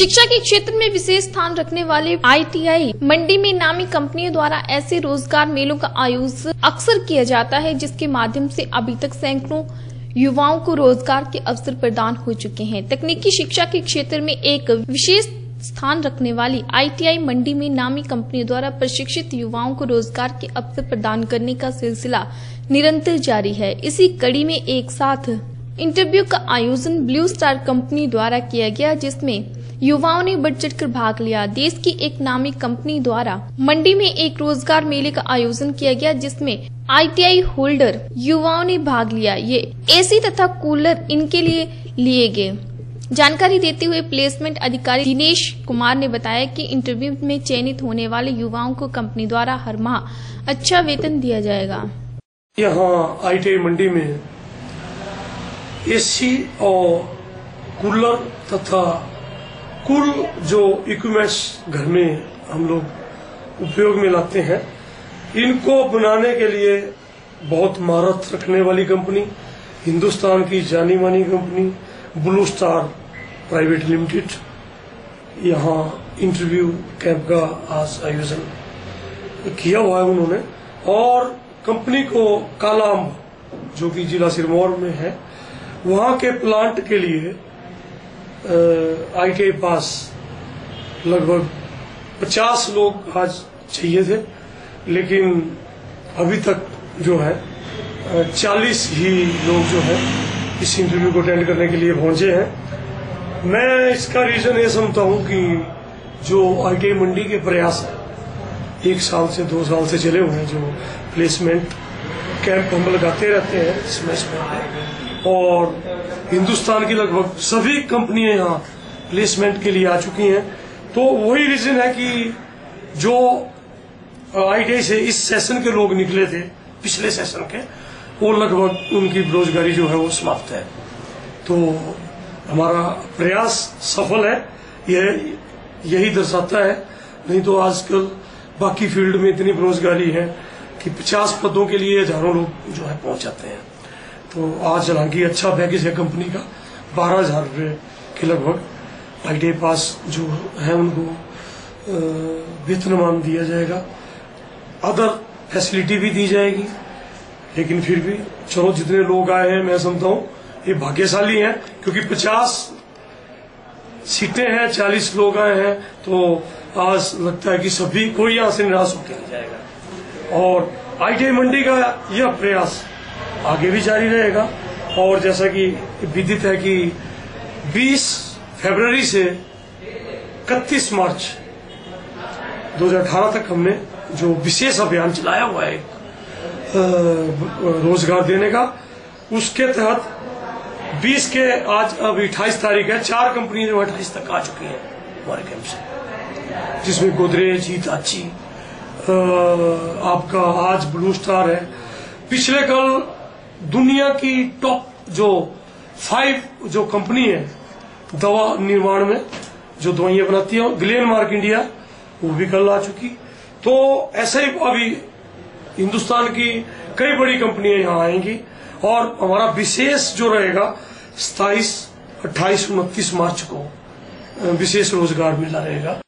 शिक्षा के क्षेत्र में विशेष स्थान रखने वाले आईटीआई मंडी में नामी कंपनियों द्वारा ऐसे रोज़गार मेलों का आयोजन अक्सर किया जाता है, जिसके माध्यम से अभी तक सैकड़ों युवाओं को रोज़गार के अवसर प्रदान हो चुके हैं। तकनीकी शिक्षा के क्षेत्र में एक विशेष स्थान रखने वाली आईटीआई मंडी में नामी कंपनियों द्वारा प्रशिक्षित युवाओं को रोज़गार के अवसर प्रदान करने का सिलसिला निरंतर जारी है। इसी कड़ी में एक साथ इंटरव्यू का आयोजन ब्लू स्टार कंपनी द्वारा किया गया, जिसमें युवाओं ने बढ़ चढ़ कर भाग लिया। देश की एक नामी कंपनी द्वारा मंडी में एक रोज़गार मेले का आयोजन किया गया, जिसमें आईटीआई होल्डर युवाओं ने भाग लिया। ये एसी तथा कूलर इनके लिए लिए गए। जानकारी देते हुए प्लेसमेंट अधिकारी दिनेश कुमार ने बताया कि इंटरव्यू में चयनित होने वाले युवाओं को कंपनी द्वारा हर माह अच्छा वेतन दिया जाएगा। यहाँ आईटीआई मंडी में एसी और कूलर तथा कुल जो इक्विपमेंट्स घर में हम लोग उपयोग में लाते हैं, इनको बनाने के लिए बहुत महारत रखने वाली कंपनी, हिंदुस्तान की जानी मानी company Blue Star private limited यहाँ इंटरव्यू कैंप का आज आयोजन किया हुआ है उन्होंने। और कंपनी को कालाम, जो कि जिला सिरमौर में है, वहाँ के प्लांट के लिए आईटीआई पास लगभग 50 लोग आज चाहिए थे, लेकिन अभी तक जो है 40 ही लोग जो है, इस इंटरव्यू को अटेंड करने के लिए पहुँचे हैं। मैं इसका रीजन ये समझता हूँ कि जो आईटीआई मंडी के प्रयास है, एक साल से दो साल से चले हुए हैं, जो प्लेसमेंट कैंप हम लगाते रहते हैं समय और हिंदुस्तान की लगभग सभी कंपनियाँ यहाँ प्लेसमेंट के लिए आ चुकी हैं। तो वही रीजन है कि जो आईटीआई से इस सेशन के लोग निकले थे, पिछले सेशन के, वो लगभग उनकी बेरोजगारी जो है वो समाप्त है। तो हमारा प्रयास सफल है, यह, यही दर्शाता है। नहीं तो आजकल बाकी फ़ील्ड में इतनी बेरोजगारी है कि 50 पदों के लिए हज़ारों लोग जो है पहुँच जाते हैं। तो आज हालाँकि अच्छा पैकेज है कंपनी का। बारह हज़ार रुपये के लगभग। आईटीआई पास जो है उनको वेतनमान दिया जाएगा। अदर फैसिलिटी भी दी जाएगी। लेकिन फिर भी चलो जितने लोग आए हैं मैं समझता हूँ ये भाग्यशाली हैं क्योंकि 50 सीटें हैं 40 लोग आए हैं तो आज लगता है कि सभी कोई यहाँ से निराश होकर जाएगा। और आईटीआई मंडी का यह प्रयास आगे भी जारी रहेगा। और जैसा कि विदित है कि 20 फरवरी से 31 मार्च 2018 तक हमने जो विशेष अभियान चलाया हुआ है रोज़गार देने का, उसके तहत 20 के आज अब 28 तारीख है। चार कंपनी जो अट्ठाईस तक आ चुकी है हमारे कैंप से, जिसमें गोदरेज, हिताची आपका आज ब्लू स्टार है। पिछले कल दुनिया की टॉप जो फाइव जो कंपनी है, दवा निर्माण में, जो दवाइयाँ बनाती है, ग्लेन मार्क इंडिया, वो भी कल आ चुकी। तो ऐसे ही अभी हिंदुस्तान की कई बड़ी कंपनियाँ यहाँ आएँगी और हमारा विशेष जो रहेगा सताइस अट्ठाईस, उनतीस मार्च को विशेष रोज़गार मेला रहेगा।